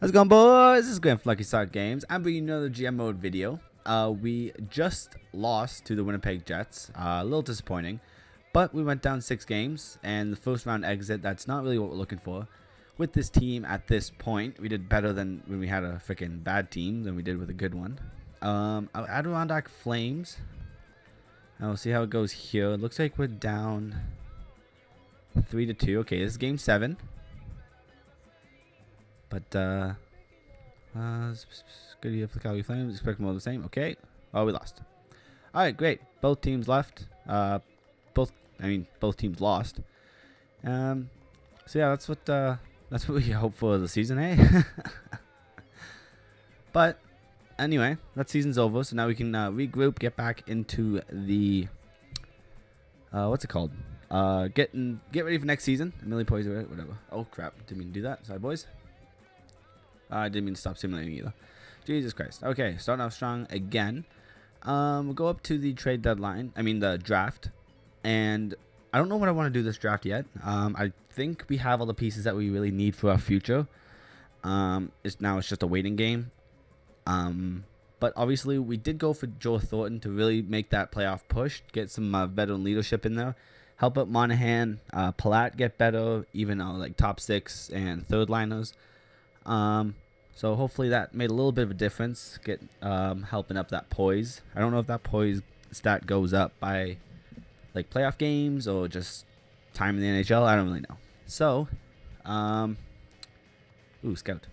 How's it going, boys? This is Graham from Lucky Sock Games. I'm bringing you another GM mode video. Uh, we just lost to the Winnipeg Jets. Uh, a little disappointing, but we went down six games, and the first round exit, that's not really what we're looking for. With this team at this point, we did better than when we had a freaking bad team than we did with a good one. Um, Adirondack Flames. I'll see how it goes here. It looks like we're down three to two. Okay, this is game seven. But, uh, uh, good year for the Calgary Flames. Expect more of the same. Okay. Oh, we lost. All right, great. Both teams left. Uh, both, I mean, both teams lost. Um, so yeah, that's what, uh, that's what we hope for the season, eh? but anyway, that season's over. So now we can uh, regroup, get back into the, uh, what's it called? Uh, get get ready for next season. Millie Poise, whatever. Oh crap! Didn't mean to do that. Sorry, boys. I didn't mean to stop simulating either. Jesus Christ. Okay, starting off strong again. Um, go up to the trade deadline. I mean the draft, and I don't know what I want to do this draft yet. Um, I think we have all the pieces that we really need for our future. Um, it's now it's just a waiting game. Um, but obviously we did go for Joe Thornton to really make that playoff push, get some uh, veteran leadership in there, help out Monahan, uh, Palat get better, even uh, like top six and third liners. Um, so hopefully that made a little bit of a difference, get um, helping up that poise. I don't know if that poise stat goes up by like playoff games or just time in the NHL. I don't really know. So, um, ooh, scout.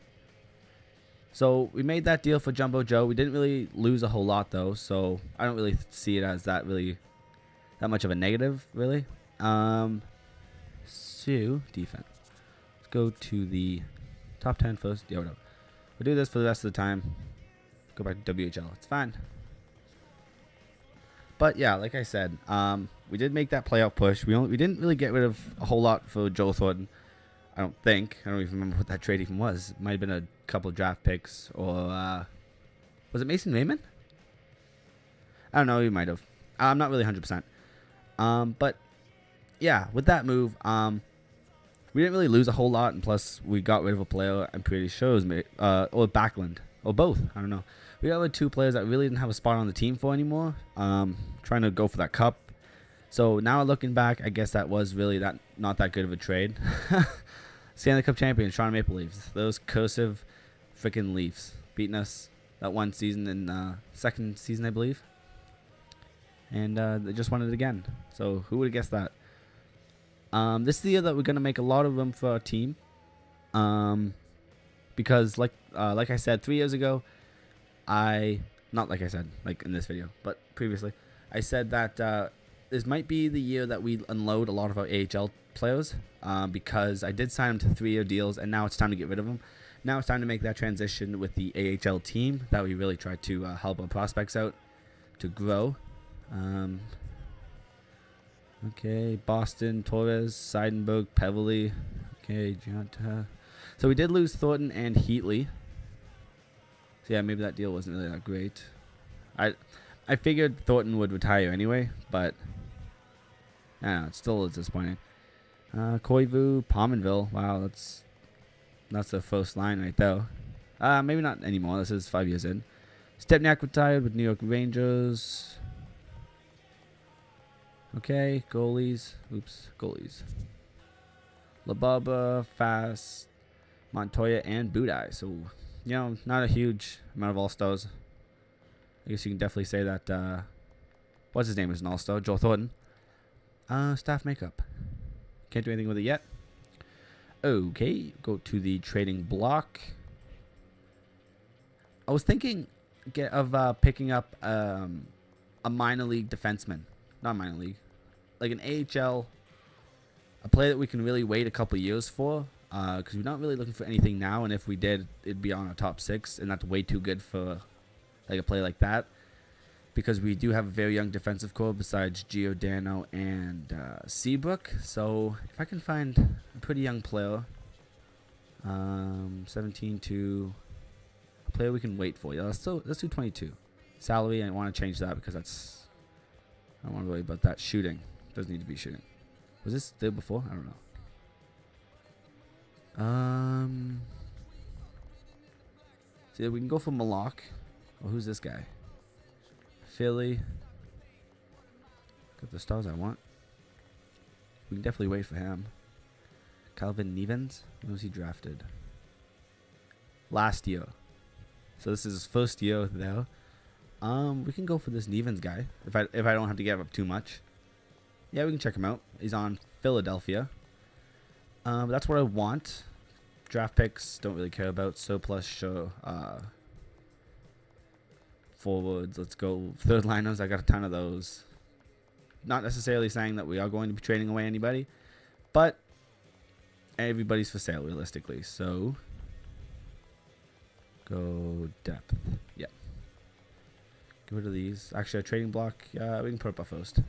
So we made that deal for Jumbo Joe. We didn't really lose a whole lot though, so I don't really see it as that really that much of a negative, really. Um, so defense. Let's go to the Top 10 first. Yeah, whatever. We'll do this for the rest of the time. Go back to WHL. It's fine. But yeah, like I said, um, we did make that playoff push. We only we didn't really get rid of a whole lot for Joe Thornton. I don't think. I don't even remember what that trade even was. It might have been a couple draft picks or uh, was it Mason Raymond? I don't know. He might have. I'm not really 100%. Um, but yeah, with that move, um, we didn't really lose a whole lot, and plus we got rid of a player. I'm pretty sure was uh, or Backlund or both. I don't know. We got two players that really didn't have a spot on the team for anymore. Um, trying to go for that cup. So now looking back, I guess that was really that not that good of a trade. Stanley Cup champions, Toronto Maple Leafs. Those cursive freaking Leafs beating us that one season in uh, second season, I believe. And uh, they just won it again. So who would have guessed that? Um, this is the year that we're gonna make a lot of room for our team. Um, because like uh, like I said three years ago, I not like I said like in this video, but previously, I said that uh, this might be the year that we unload a lot of our AHL players um, because I did sign them to three-year deals, and now it's time to get rid of them. Now it's time to make that transition with the AHL team that we really try to uh, help our prospects out to grow. Um, Okay, Boston, Torres, Seidenberg, Peverley. Okay, Gianta. So we did lose Thornton and Heatley. So yeah, maybe that deal wasn't really that great. I I figured Thornton would retire anyway, but I don't know, it's still a disappointing. Uh, Koivu, Pominville. Wow, that's that's the first line right there. Uh, maybe not anymore. This is five years in. Stempniak retired with New York Rangers. Okay, goalies. Oops, goalies. Lababa, Fast, Montoya, and Budaj. So, you know, not a huge amount of all-stars. I guess you can definitely say that, uh, what's his name is an all-star? Joe Thornton. Uh, staff makeup. Can't do anything with it yet. Okay, go to the trading block. I was thinking get, of uh, picking up um, a minor league defenseman. Not minor league like an AHL, a player that we can really wait a couple years for, because uh, we're not really looking for anything now. And if we did, it'd be on our top six, and that's way too good for like a player like that. Because we do have a very young defensive core besides Giordano and uh, Seabrook. So if I can find a pretty young player, um, 17 to a player we can wait for. Yeah, let's do, let's do 22. Salary, I want to change that because that's I don't want to worry about that shooting. Doesn't need to be shooting. Was this there before? I don't know. Um. See, we can go for Malak. Oh, who's this guy? Philly. Got the stars I want. We can definitely wait for him. Calvin Nevens. When was he drafted? Last year. So this is his first year though. Um, we can go for this Nevens guy if I if I don't have to give up too much. Yeah, we can check him out. He's on Philadelphia. Um, that's what I want. Draft picks don't really care about. So plus show uh, forwards. Let's go third liners. I got a ton of those. Not necessarily saying that we are going to be trading away anybody, but everybody's for sale realistically. So go depth. Yeah. Get rid of these. Actually, a trading block. Uh, we can put up a first.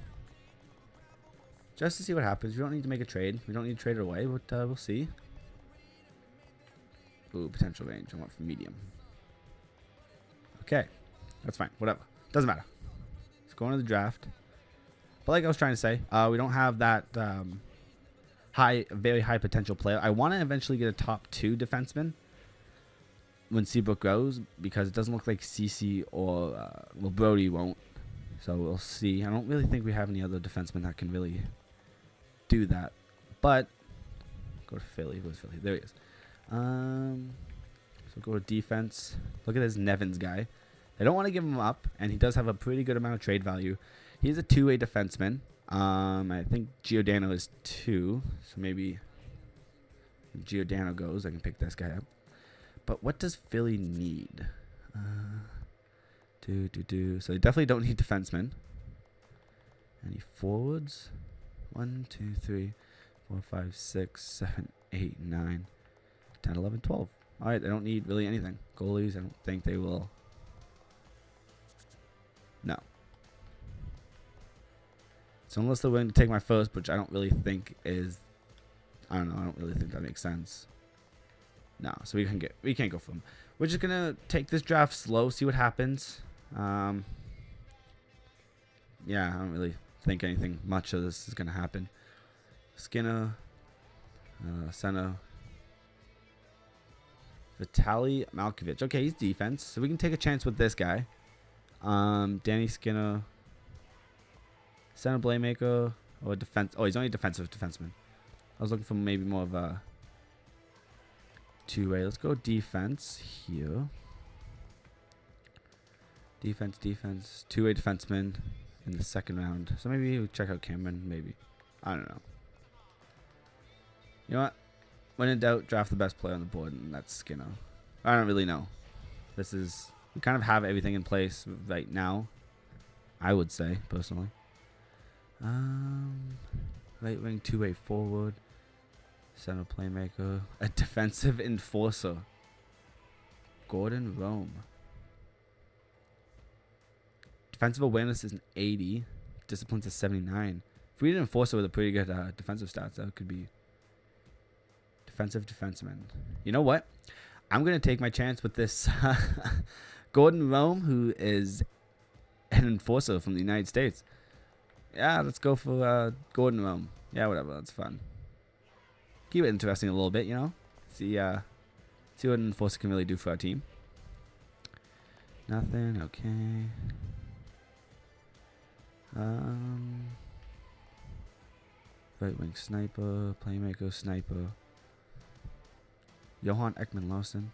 Just to see what happens. We don't need to make a trade. We don't need to trade it away, but uh, we'll see. Ooh, potential range. I want for medium. Okay. That's fine. Whatever. Doesn't matter. Let's go into the draft. But like I was trying to say, uh, we don't have that um, high, very high potential player. I want to eventually get a top two defenseman when Seabrook goes because it doesn't look like CC or uh, well Brodie won't. So we'll see. I don't really think we have any other defensemen that can really do that. But go to Philly. Who's Philly? There he is. Um, so go to defense. Look at this Nevins guy. I don't want to give him up, and he does have a pretty good amount of trade value. He's a two-way defenseman. Um, I think Giordano is two, so maybe Giordano goes, I can pick this guy up. But what does Philly need? Uh, do do do. So they definitely don't need defensemen. Any forwards? One, two, three, four, five, six, seven, eight, nine, ten, eleven, twelve. All right, they don't need really anything. Goalies, I don't think they will. No. So unless they're willing to take my first, which I don't really think is, I don't know, I don't really think that makes sense. No, so we can get, we can't go for them. We're just gonna take this draft slow, see what happens. Um, yeah, I don't really think anything much of this is gonna happen. Skinner, uh, center, Vitali Malkovich. Okay, he's defense, so we can take a chance with this guy. Um, Danny Skinner, center playmaker or defense. Oh, he's only defensive defenseman. I was looking for maybe more of a two-way. Let's go defense here. Defense, defense, two-way defenseman in the second round. So maybe we'll check out Cameron. Maybe I don't know. You know what? When in doubt, draft the best player on the board, and that's Skinner. I don't really know. This is we kind of have everything in place right now. I would say personally. Um, right wing, two way forward, center playmaker, a defensive enforcer. Gordon Rome. Defensive awareness is an 80. Discipline's a 79. If we did an enforcer with a pretty good uh, defensive stats, that could be defensive defenseman. You know what? I'm gonna take my chance with this Gordon Rome, who is an enforcer from the United States. Yeah, let's go for uh, Gordon Rome. Yeah, whatever. That's fun. Keep it interesting a little bit, you know. See, uh, see what an enforcer can really do for our team. Nothing. Okay. Um. Right wing sniper, playmaker, sniper. Johan Ekman Larson.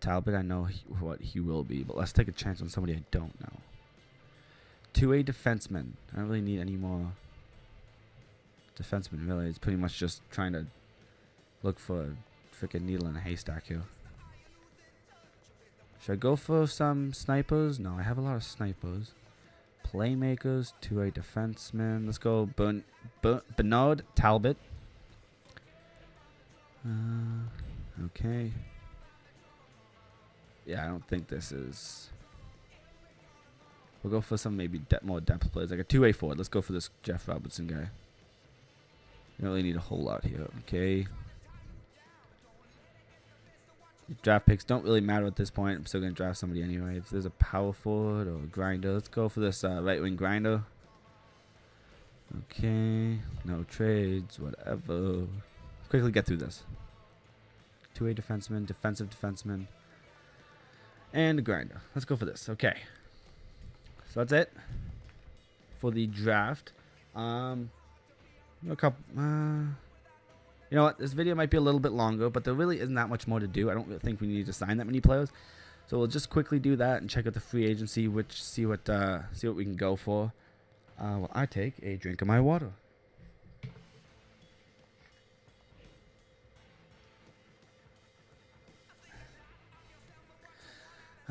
Talbot, I know he, what he will be, but let's take a chance on somebody I don't know. Two-way defenseman. I don't really need any more defensemen, really. It's pretty much just trying to look for a freaking needle in a haystack here. Should I go for some snipers? No, I have a lot of snipers. Playmakers, two-way defenseman. Let's go ben, ben, Bernard Talbot. Uh, okay. Yeah, I don't think this is... We'll go for some maybe de more depth players, like a two-way forward. Let's go for this Jeff Robertson guy. You don't really need a whole lot here. Okay. Draft picks don't really matter at this point. I'm still going to draft somebody anyway. If there's a power forward or grinder, let's go for this uh, right wing grinder. Okay, no trades, whatever. Quickly get through this. Two-way defenseman, defensive defenseman, and a grinder. Let's go for this. Okay. So that's it for the draft. Um, a couple. Uh, you know what? This video might be a little bit longer, but there really isn't that much more to do. I don't really think we need to sign that many players. So we'll just quickly do that and check out the free agency, which see what uh, see what we can go for. Uh, well, I take a drink of my water.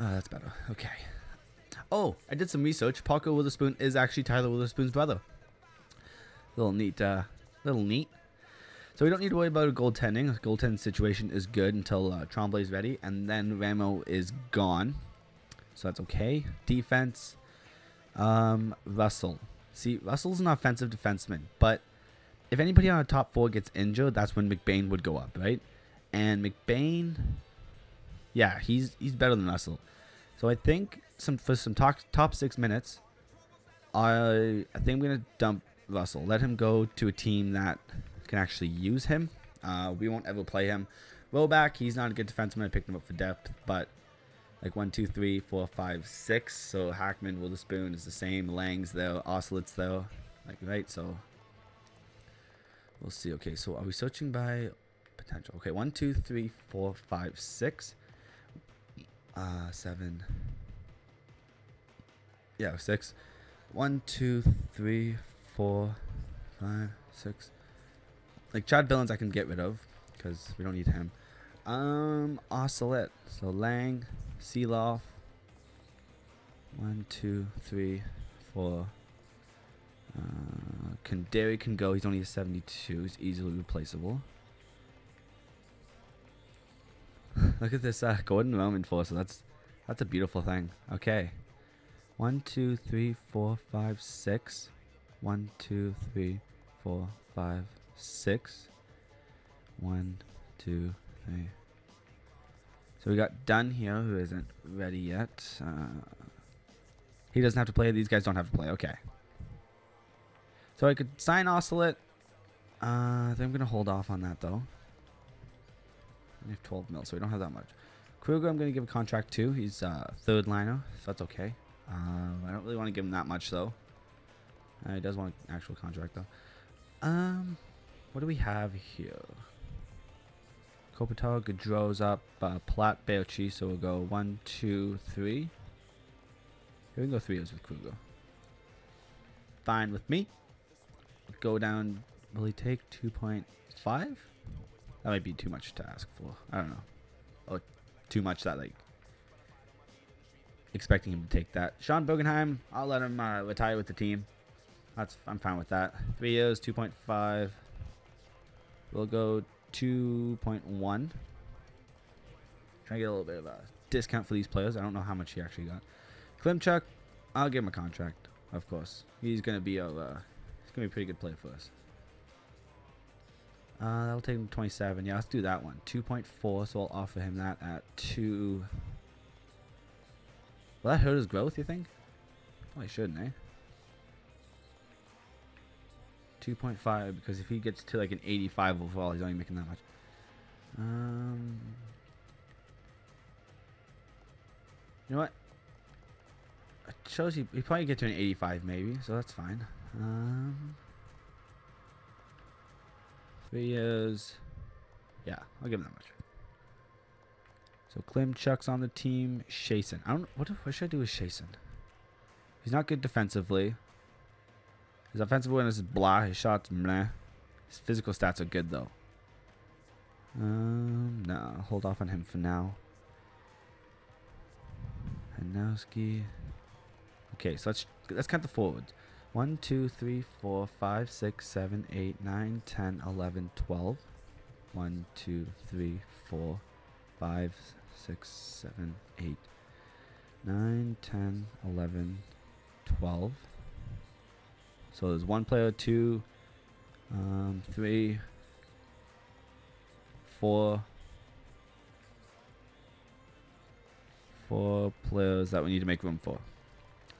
Oh, that's better. Okay. Oh, I did some research. Parker Wotherspoon is actually Tyler Wotherspoon's brother. Little neat, uh, little neat. So we don't need to worry about a goaltending. The goaltending situation is good until uh, Tremblay is ready, and then Ramo is gone. So that's okay. Defense, um, Russell. See, Russell's an offensive defenseman, but if anybody on a top four gets injured, that's when McBain would go up, right? And McBain, yeah, he's he's better than Russell. So I think some for some top top six minutes, I I think I'm gonna dump Russell. Let him go to a team that can actually use him. Uh, we won't ever play him. Roback, he's not a good defenseman. I picked him up for depth, but like one, two, three, four, five, six. So Hackman, Wotherspoon is the same. Lang's though, Oscillett's though, like right. So we'll see. Okay, so are we searching by potential? Okay, one, two, three, four, five, six, uh, seven. Yeah, six. One, two, three, four, five, six. Like Chad Billings, I can get rid of because we don't need him. Um, Oscillette. So Lang, Sieloff. One, two, three, four. Uh, can can go. He's only a 72. He's easily replaceable. Look at this uh, Gordon Roman force. That's that's a beautiful thing. Okay. One, two, three, four, five, six. One, two, three, four, five, six. One, two, three. So we got Dunn here, who isn't ready yet. Uh, he doesn't have to play. These guys don't have to play. Okay. So I could sign Oscillette. Uh, I think I'm going to hold off on that, though. We have 12 mil, so we don't have that much. Kruger, I'm going to give a contract to. He's uh, third liner, so that's okay. Um, I don't really want to give him that much, though. Uh, he does want an actual contract, though. Um, what do we have here? Kopitar, Gaudreau's up, uh, Platt, Belchi, so we'll go one, two, three. Here we can go three years with Kruger. Fine with me. Go down, will he take 2.5? That might be too much to ask for. I don't know. Oh, too much that, like, expecting him to take that. Sean Bergenheim, I'll let him uh, retire with the team. That's I'm fine with that. Three years, 2.5. We'll go 2.1. Trying to get a little bit of a discount for these players. I don't know how much he actually got. Klimchuk, I'll give him a contract, of course. He's gonna be a uh, he's gonna be a pretty good player for us. Uh, that'll take him 27. Yeah, let's do that one. 2.4, so I'll offer him that at 2. Will that hurt his growth, you think? Probably shouldn't, eh? 2.5 because if he gets to like an 85 overall, he's only making that much. Um, you know what? It shows he, he probably get to an 85 maybe, so that's fine. Um, years. Yeah, I'll give him that much. So Klimchuk's on the team. Shason. I don't. What, what should I do with Shason? He's not good defensively. His offensive awareness is blah. His shots, meh. His physical stats are good though. Um, no, hold off on him for now. Hanowski. Okay, so let's let's count the forwards. 1, 2, 3, 4, 5, 6, 7, 8, 9, 10, 11, 12. 1, 2, 3, 4, 5, 6, 7, 8, 9, 10, 11, 12. So there's one player, two, um, three, four, four players that we need to make room for.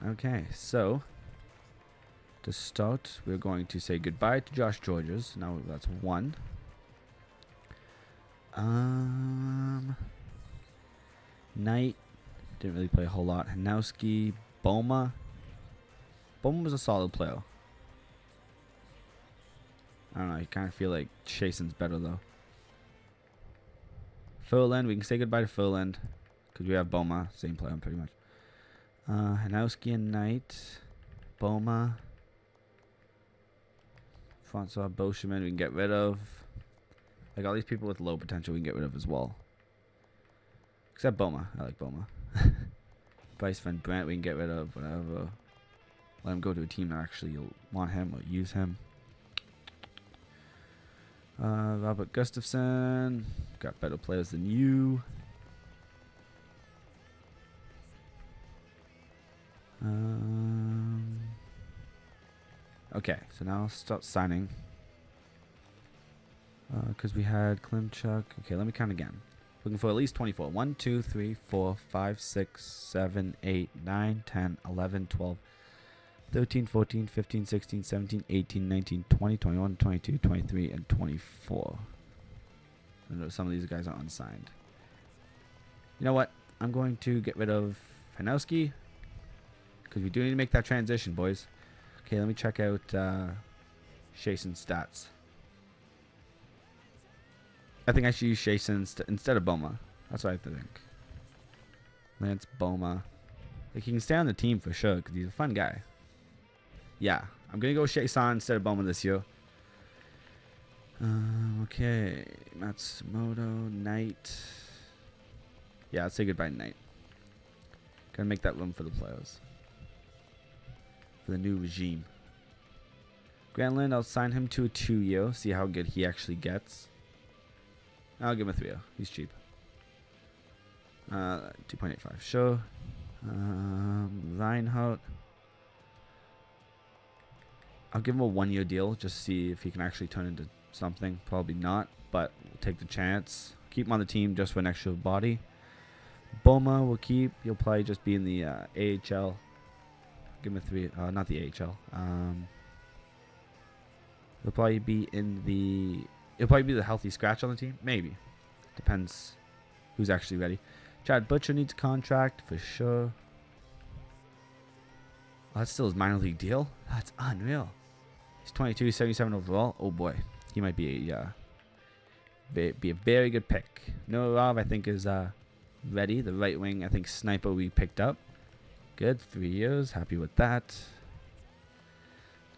Okay, so To start, we're going to say goodbye to Josh Gorges. Now that's one. Um, Knight didn't really play a whole lot. Hanowski, Bouma. Bouma was a solid player. I don't know. I kind of feel like Chason's better though. Ferland, we can say goodbye to Ferland because we have Bouma, same player pretty much. Uh, Hanowski and Knight, Bouma, Francois Beauchemin, we can get rid of. Like all these people with low potential, we can get rid of as well. Except Bouma, I like Bouma. Bryce Van Brabant, we can get rid of whatever. Let him go to a team that actually want him or use him. Uh, Robert Gustafson. Got better players than you. Um, okay, so now I'll start signing. Because uh, we had Klimchuk. Okay, let me count again. Looking for at least 24. 1, 2, 3, 4, 5, 6, 7, 8, 9, 10, 11, 12, 13, 14, 15, 16, 17, 18, 19, 20, 21, 22, 23, and 24. I know some of these guys are unsigned. You know what? I'm going to get rid of Hanowski. Because we do need to make that transition, boys. Okay, let me check out uh, Shason's stats. I think I should use inst instead of Bouma. That's what I think. Lance Bouma. Like, he can stay on the team for sure because he's a fun guy. Yeah, I'm going to go Shason instead of Bouma this year. Um, okay, Matsumoto, Knight. Yeah, let's say goodbye, Knight. Gotta make that room for the players. For the new regime. Granlund, I'll sign him to a two-year, see how good he actually gets. I'll give him a three-year. He's cheap. Uh, 2.85. Sure. Um, Reinhardt. I'll give him a one-year deal, just see if he can actually turn into something. Probably not, but we'll take the chance. Keep him on the team just for an extra body. Bouma will keep. He'll probably just be in the uh, AHL. Give him a three. Uh, not the AHL. Um, he'll probably be in the. He'll probably be the healthy scratch on the team. Maybe. Depends who's actually ready. Chad Butcher needs a contract for sure. Oh, that's still his minor league deal. That's unreal. He's 22, 77 overall. Oh boy, he might be a uh, be, a very good pick. Noah I think, is uh, ready. The right wing, I think, sniper we picked up. Good, three years. Happy with that.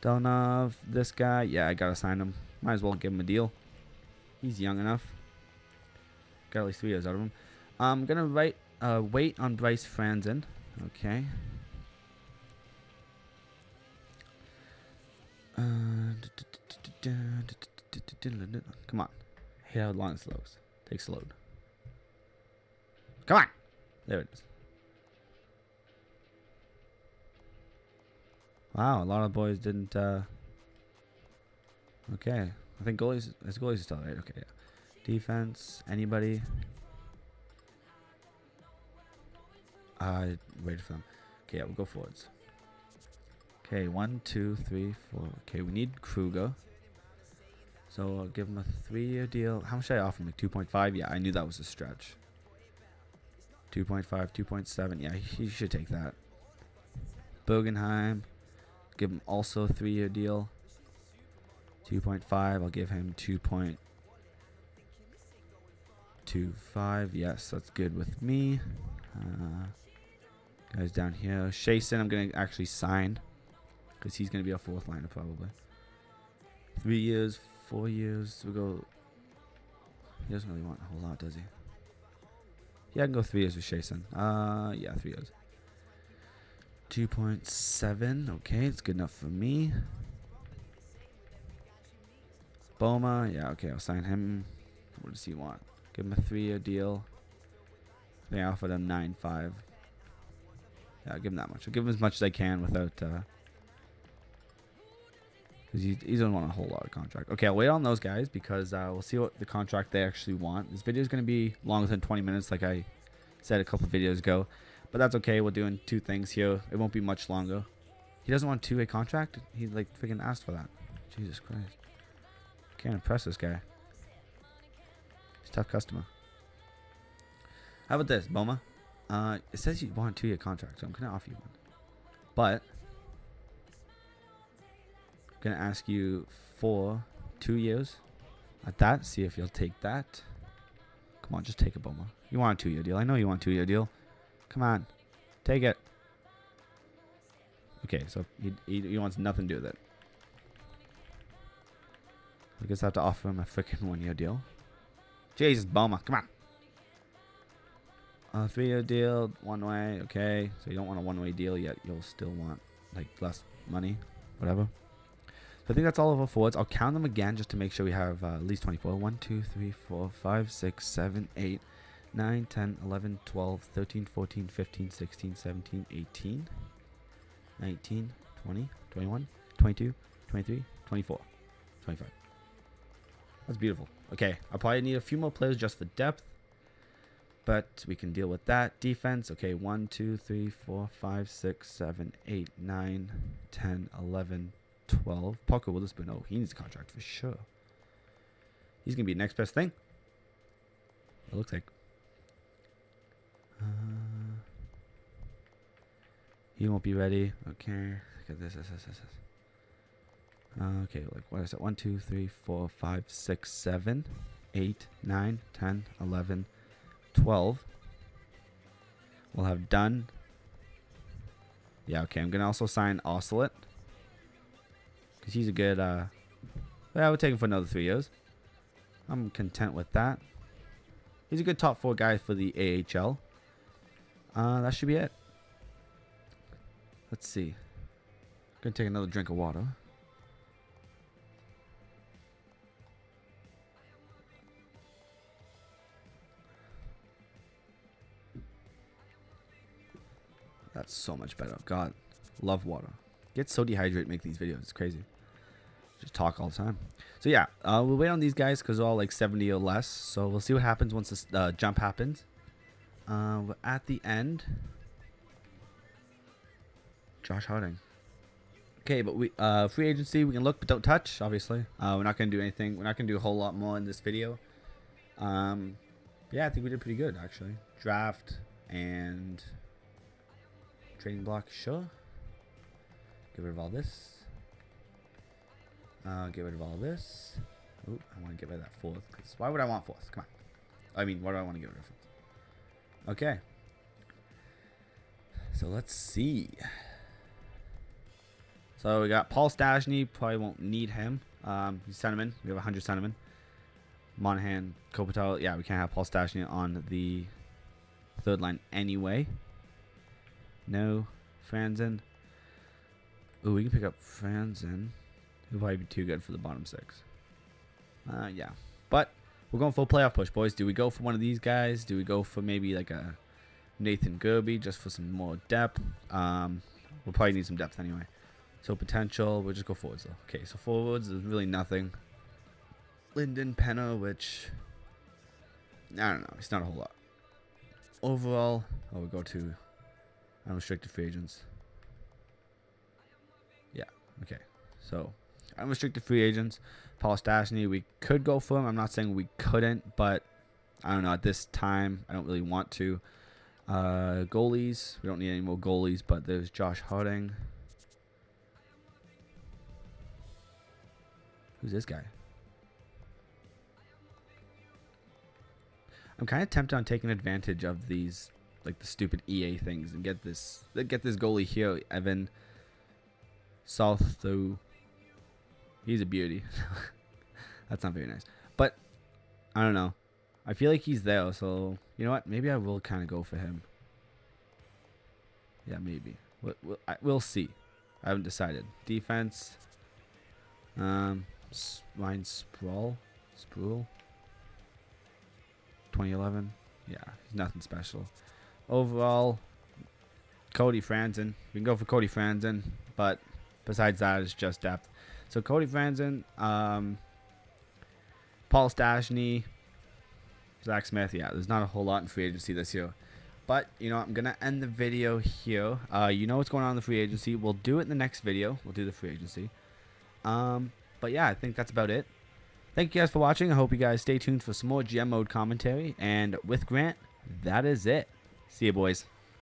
Donov, this guy. Yeah, I gotta sign him. Might as well give him a deal. He's young enough. Got at least three years out of him. I'm gonna write uh, wait on Bryce Franzen. Okay. Come on. I hate how long. Takes a load. Come on. There it is. Wow, a lot of boys didn't. Uh... Okay, I think goalies. His goalies is still right. Okay, yeah. Defense. Anybody? I waited for them. Okay, yeah, we'll go forwards. Okay, one, two, three, four. Okay, we need Kruger. So I'll give him a three-year deal. How much should I offer him? Like 2.5? Yeah, I knew that was a stretch. 2.5, 2.7. Yeah, he should take that. Bergenheim. Give him also a three-year deal. 2.5. I'll give him 2.25. Yes, that's good with me. Uh, guys down here. Shason, I'm going to actually sign. Because he's going to be our fourth liner probably. Three years, four years. We go. He doesn't really want a whole lot, does he? Yeah, I can go three years with Shason. Uh, yeah, three years. 2.7. Okay, it's good enough for me. Bouma. Yeah, okay, I'll sign him. What does he want? Give him a three-year deal. They offered him 9.5. Yeah, I'll give him that much. I'll give him as much as I can without uh, because he, he doesn't want a whole lot of contract. Okay, I'll wait on those guys because uh, we'll see what the contract they actually want. This video is going to be longer than 20 minutes, like I said a couple videos ago. But that's okay. We're doing two things here. It won't be much longer. He doesn't want a two-way contract. He like freaking asked for that. Jesus Christ. Can't impress this guy. He's a tough customer. How about this, Bouma? Uh, it says you want a two-year contract, so I'm gonna offer you one. But gonna ask you for two years at that. See if you'll take that. Come on, just take it, Bouma. You want a two-year deal? I know you want a two-year deal. Come on, take it. Okay, so he, he, he wants nothing to do with it. I guess I have to offer him a freaking one-year deal. Jesus, Bouma, come on. A three-year deal, one way, okay. So you don't want a one-way deal yet. You'll still want like less money, whatever. I think that's all of our forwards. I'll count them again just to make sure we have uh, at least 24. 1, 2, 3, 4, 5, 6, 7, 8, 9, 10, 11, 12, 13, 14, 15, 16, 17, 18, 19, 20, 21, 22, 23, 24, 25. That's beautiful. Okay, I'll probably need a few more players just for depth. But we can deal with that. Defense, okay, 1, 2, 3, 4, 5, 6, 7, 8, 9, 10, 11, 12. Parker Wotherspoon, oh, he needs a contract for sure. He's going to be next best thing. It looks like. Uh, he won't be ready. Okay. Look at this. this, this, this. Uh, okay, like what is it? 1, 2, 3, 4, 5, 6, 7, 8, 9, 10, 11, 12. We'll have done. Yeah, okay. I'm going to also sign Ocelot. Because he's a good... Uh, yeah, we'll take him for another three years. I'm content with that. He's a good top four guy for the AHL. Uh, that should be it. Let's see. Gonna take another drink of water. That's so much better. God, love water. Get so dehydrated make these videos. It's crazy. Just talk all the time. So yeah, uh, we'll wait on these guys because they're all like 70 or less. So we'll see what happens once this uh, jump happens. Uh, at the end, Josh Harding. Okay, but we uh, free agency we can look but don't touch. Obviously, uh, we're not gonna do anything. We're not gonna do a whole lot more in this video. Um, yeah, I think we did pretty good actually. Draft and trading block, sure. Get rid of all this. Uh, get rid of all this. Ooh, I want to get rid of that fourth. Cause why would I want fourth? Come on. I mean, why do I want to get rid of fourth? Okay. So let's see. So we got Paul Stastny. Probably won't need him. Um, he's centerman. We have 100 centerman. Monahan, Kopitar. Yeah, we can't have Paul Stastny on the third line anyway. No. Franzen. Ooh, we can pick up Franzen. He'll probably be too good for the bottom six. Uh, yeah. But we're going full playoff push, boys. Do we go for one of these guys? Do we go for maybe like a Nathan Gerbe just for some more depth? Um, we'll probably need some depth anyway. So potential, we'll just go forwards though. Okay, so forwards, there's really nothing. Lyndon Penner, which I don't know, it's not a whole lot. Overall, oh, we'll go to unrestricted free agents. Okay. So unrestricted free agents. Paul Stastny, we could go for him. I'm not saying we couldn't, but I don't know. At this time, I don't really want to. Uh, goalies, we don't need any more goalies, but there's Josh Harding. Who's this guy? I'm kind of tempted on taking advantage of these, like the stupid EA things, and get this, get this goalie here, Evan South through. He's a beauty. That's not very nice, but I don't know. I feel like he's there, so you know what? Maybe I will kind of go for him. Yeah, maybe. We'll, we'll, see. I haven't decided. Defense. Um, Ryan Sprawl. Sproul. 2011. Yeah, he's nothing special. Overall, Cody Franzen. We can go for Cody Franzen, but besides that, it's just depth. So Cody Franzen, um, Paul Stastny, Zach Smith. Yeah, there's not a whole lot in free agency this year. but you know, I'm gonna end the video here. Uh, you know what's going on in the free agency. We'll do it in the next video. We'll do the free agency. Um, but yeah, I think that's about it. Thank you guys for watching. I hope you guys stay tuned for some more GM mode commentary. And with Grant, that is it. See you, boys.